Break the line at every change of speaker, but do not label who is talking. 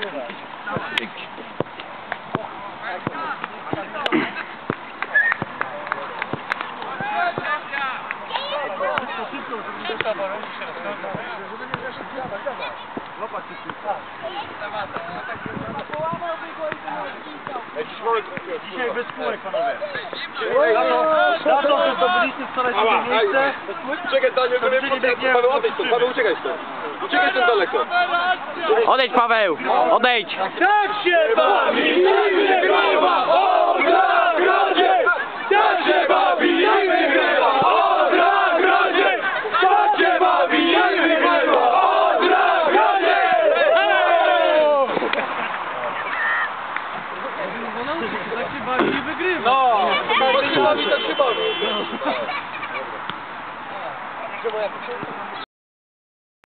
Dzięki.
Dzisiaj bez kółek, panowie. Za to, że zdobyliśmy wczoraj drugie miejsce.
Czekaj, Daniel, bo nie Dobrze, nie biegniemy, Paweł, odejdź stąd, Paweł, uciekaj stąd. Uciekaj stąd daleko.
Odejdź Paweł, odejdź!
Tak się bawi,
tak inny grywa, o nagrodzie! Tak się bawi, inny grywa, o
nagrodzie!
Tak się bawi, inny grywa, o nagrodzie!
Tak się bawi, nie wygrywa.
No, tak się bawi, tak się bawi.